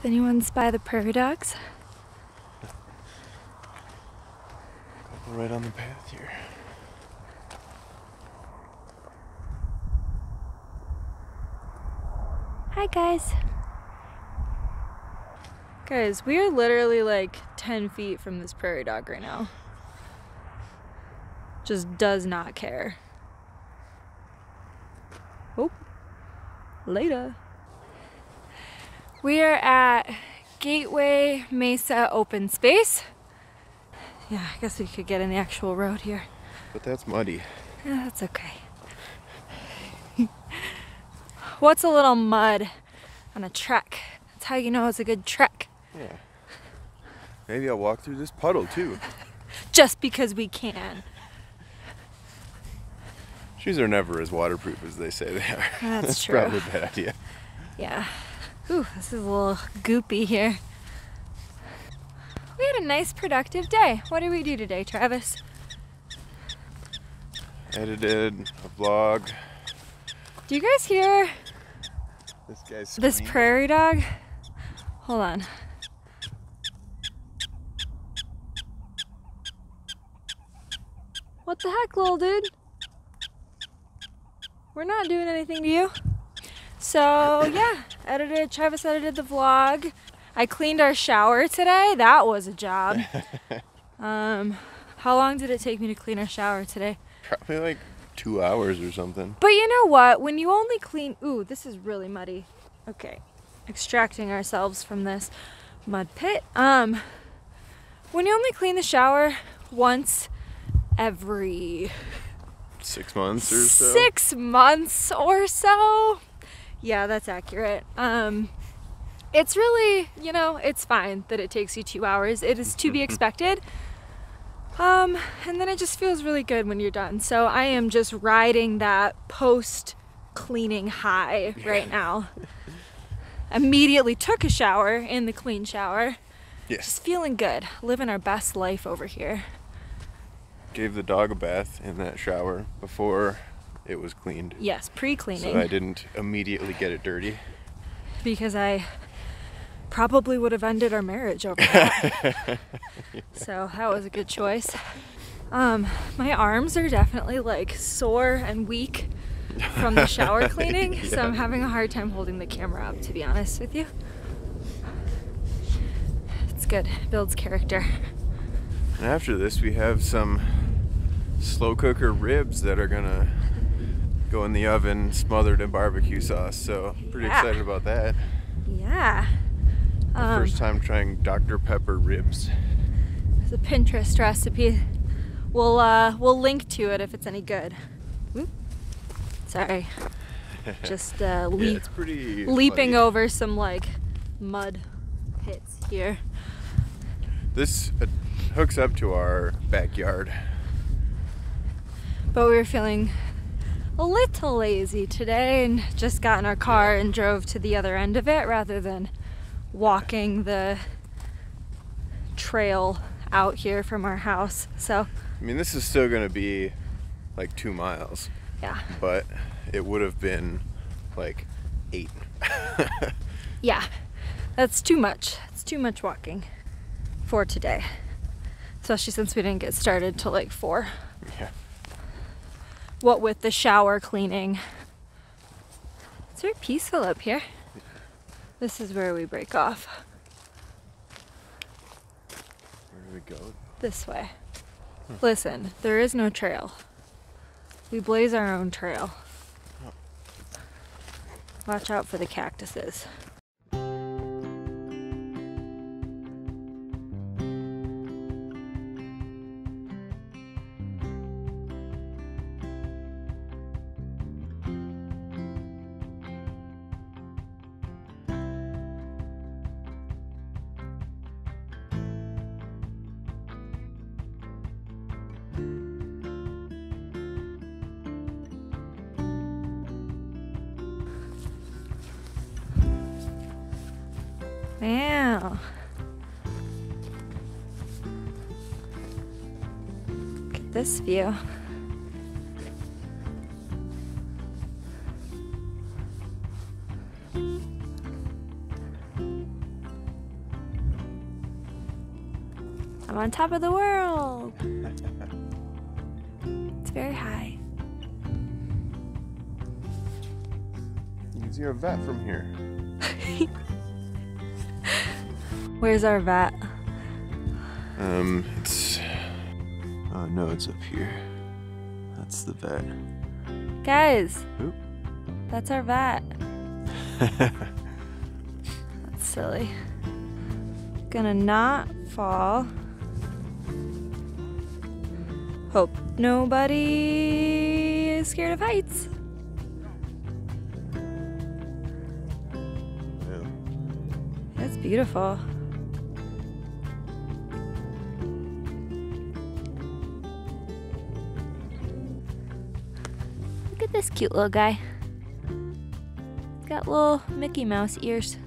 Does anyone spy the prairie dogs? Couple right on the path here. Hi guys. Guys, we are literally like 10 feet from this prairie dog right now. Just does not care. Oh, later. We are at Gateway Mesa Open Space. Yeah, I guess we could get in the actual road here. But that's muddy. Yeah, that's okay. What's a little mud on a trek? That's how you know it's a good trek. Yeah. Maybe I'll walk through this puddle too. Just because we can. Shoes are never as waterproof as they say they are. That's true. probably a bad idea. Yeah. Ooh, this is a little goopy here. We had a nice productive day. What did we do today, Travis? Edited a vlog. Do you guys hear This guy's this prairie dog? Hold on. What the heck, little dude? We're not doing anything to you. So, yeah, edited, Travis edited the vlog. I cleaned our shower today. That was a job. Um, how long did it take me to clean our shower today? Probably like two hours or something. But you know what? When you only clean, ooh, this is really muddy. Okay, extracting ourselves from this mud pit. Um, when you only clean the shower once every Six months or so. six months or so, yeah, that's accurate. Um, it's really, you know, it's fine that it takes you two hours. It is to be expected. Um, and then it just feels really good when you're done. So I am just riding that post cleaning high right now. Immediately took a shower in the clean shower. Yes. Just feeling good, living our best life over here. Gave the dog a bath in that shower before it was cleaned. Yes, pre cleaning. So I didn't immediately get it dirty. because I probably would have ended our marriage over that. so that was a good choice. Um, my arms are definitely like sore and weak from the shower cleaning, so I'm having a hard time holding the camera up, to be honest with you. It's good, builds character. And after this, we have some slow cooker ribs that are gonna go in the oven, smothered in barbecue sauce. So pretty Yeah. excited about that. Yeah. Um, First time trying Dr Pepper ribs. It's a Pinterest recipe. We'll uh, we'll link to it if it's any good. Sorry, just uh, Yeah, leap, pretty leaping over some like mud pits here. This uh, hooks up to our backyard. But we were feeling a little lazy today and just got in our car and drove to the other end of it rather than walking the trail out here from our house. So I mean, this is still gonna be like two miles, yeah, but it would have been like eight. yeah, that's too much. It's too much walking for today, especially since we didn't get started till like four. yeah. What with the shower cleaning. It's very peaceful up here. This is where we break off. Where do we go? This way. Listen, there is no trail. We blaze our own trail. Oh. Watch out for the cactuses. Wow. Look at this view. I'm on top of the world. it's very high. You can see our vet from here. Where's our vet? Um, it's. Oh no, it's up here. That's the vet. Guys, Oop. that's our vet. That's silly. Gonna not fall. Hope nobody is scared of heights. Yeah. That's beautiful. This cute little guy. He's got little Mickey Mouse ears.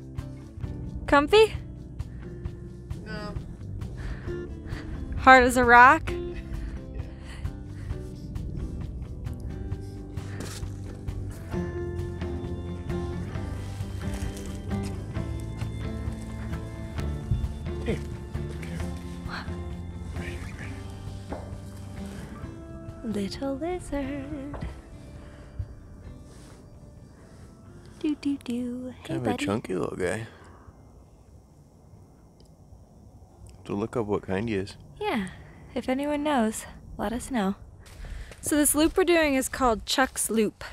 Comfy? No. Hard as a rock? Hey. Little lizard. Do do do. Hey Kind of a chunky little guy. To look up what kind he is. Yeah, if anyone knows, let us know. So this loop we're doing is called Chuck's Loop.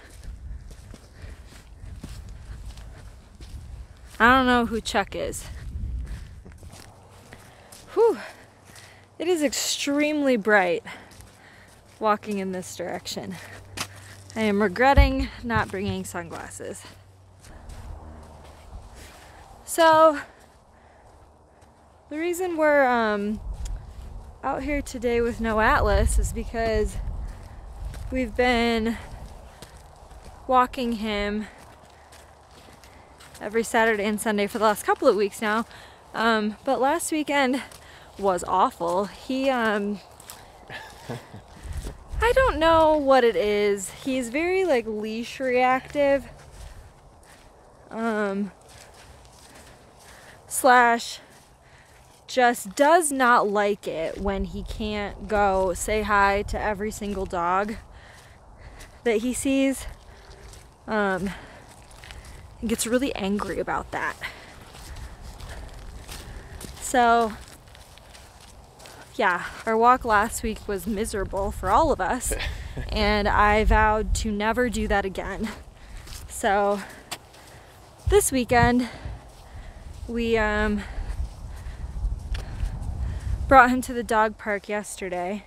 I don't know who Chuck is. Whew. It is extremely bright walking in this direction. I am regretting not bringing sunglasses. So, the reason we're um, out here today with no Atlas is because we've been walking him every Saturday and Sunday for the last couple of weeks now. Um, but last weekend was awful. He, um, I don't know what it is. He's very like leash reactive. Um, slash just does not like it when he can't go say hi to every single dog that he sees. Um, and gets really angry about that. So, yeah, our walk last week was miserable for all of us, and I vowed to never do that again. So, this weekend, we um, brought him to the dog park yesterday,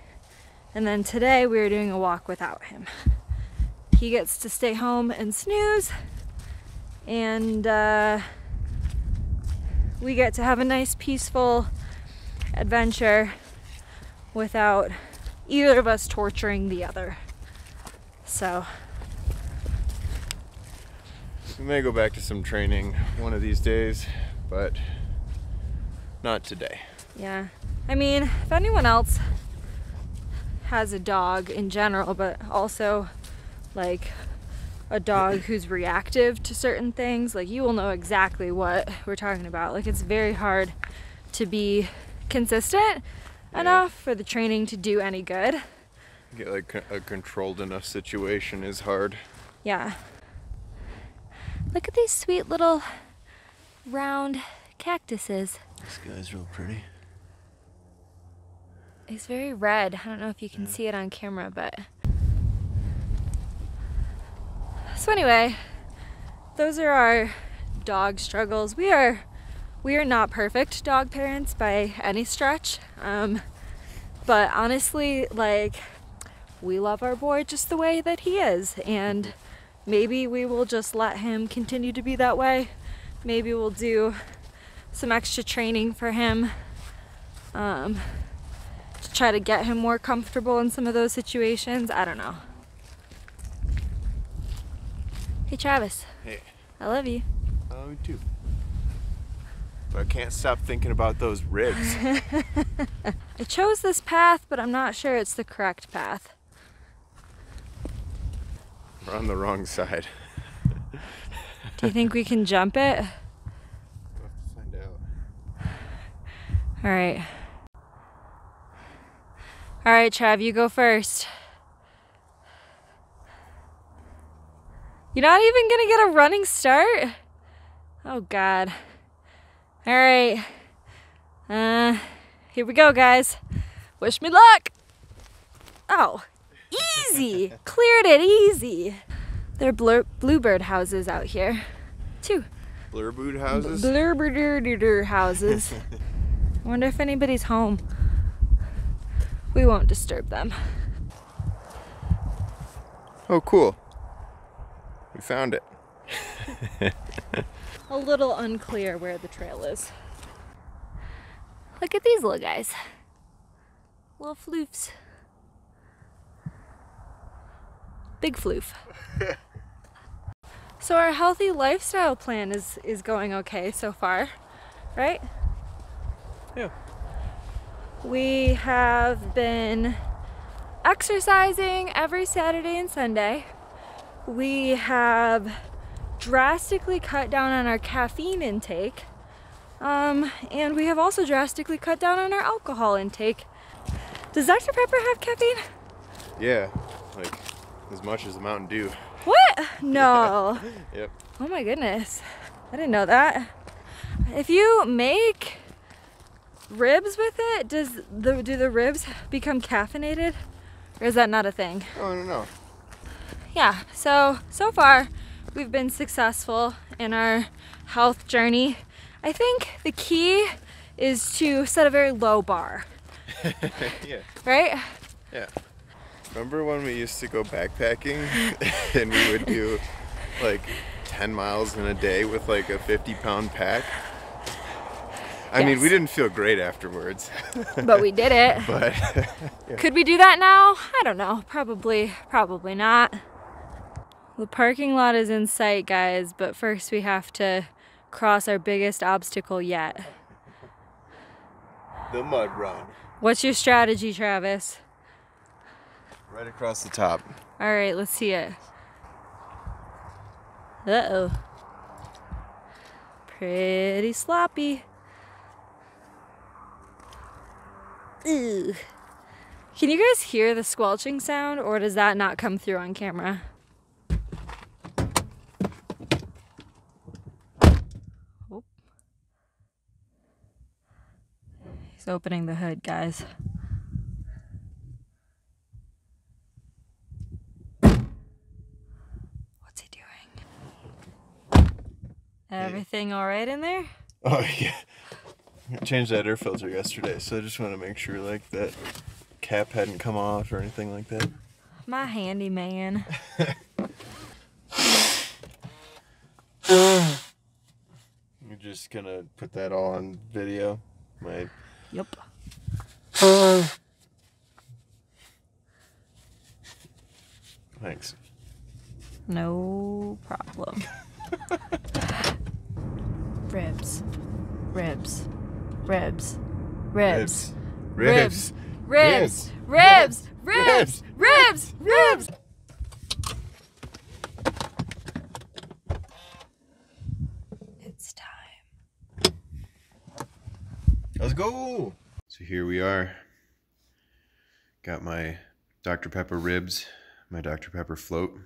and then today we were doing a walk without him. He gets to stay home and snooze, and uh, we get to have a nice, peaceful adventure without either of us torturing the other. So, We may go back to some training one of these days, but not today. Yeah. I mean, if anyone else has a dog in general, but also like a dog who's reactive to certain things, like you will know exactly what we're talking about. Like it's very hard to be consistent Yeah. enough for the training to do any good. Get like uh, a controlled enough situation is hard. Yeah. Look at these sweet little round cactuses. This guy's real pretty. He's very red. I don't know if you can see it on camera, but. So anyway, those are our dog struggles. We are we are not perfect dog parents by any stretch. Um, but honestly, like we love our boy just the way that he is and maybe we will just let him continue to be that way. Maybe we'll do some extra training for him. Um, to try to get him more comfortable in some of those situations. I don't know. Hey Travis, Hey, I love you. oh, me too. But I can't stop thinking about those ribs. I chose this path, but I'm not sure it's the correct path. We're on the wrong side. Do you think we can jump it? We'll have to find out. All right. All right, Trav, you go first. You're not even gonna get a running start? Oh, God. All right. Uh, here we go, guys. Wish me luck. Oh, easy. Cleared it easy. There are blur- bluebird houses out here, too. Blurboot houses? Blurbird houses. I wonder if anybody's home. We won't disturb them. Oh, cool. We found it. A little unclear where the trail is. Look at these little guys. Little floofs. Big floof. so our healthy lifestyle plan is is going okay so far, right? Yeah. We have been exercising every Saturday and Sunday. We have drastically cut down on our caffeine intake. Um, and we have also drastically cut down on our alcohol intake. Does Dr. Pepper have caffeine? Yeah, like as much as the Mountain Dew. What? No. Yep. Oh my goodness. I didn't know that. If you make ribs with it, does the do the ribs become caffeinated? Or is that not a thing? Oh, I don't know. yeah, so so far we've been successful in our health journey. I think the key is to set a very low bar, yeah. right? Yeah. Remember when we used to go backpacking and we would do like 10 miles in a day with like a 50 pound pack? I mean, we didn't feel great afterwards, But we did it. but Could we do that now? I don't know. Probably, probably not. The parking lot is in sight, guys, but first we have to cross our biggest obstacle yet. the mud run. What's your strategy, Travis? Right across the top. All right, let's see it. Uh oh. Pretty sloppy. Ew. Can you guys hear the squelching sound, or does that not come through on camera? Oh. He's opening the hood, guys. What's he doing? Everything all right in there? Oh, yeah. I changed that air filter yesterday, so I just want to make sure like that cap hadn't come off or anything like that. My handyman. You're just gonna put that all on video. My Yep. thanks. No problem. ribs. Ribs. Ribs. Ribs. Ribs. Ribs. Ribs. Ribs. Ribs. Ribs. It's time. Let's go. So here we are. Got my Dr. Pepper ribs, my Dr. Pepper float,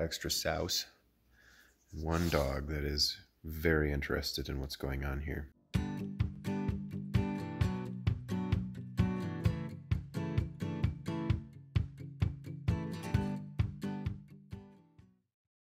extra sauce, and one dog that is very interested in what's going on here.